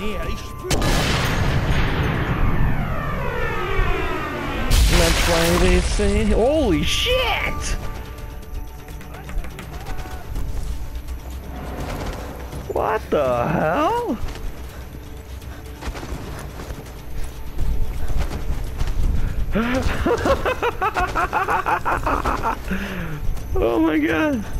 That's why they say, holy shit! What the hell? oh my god.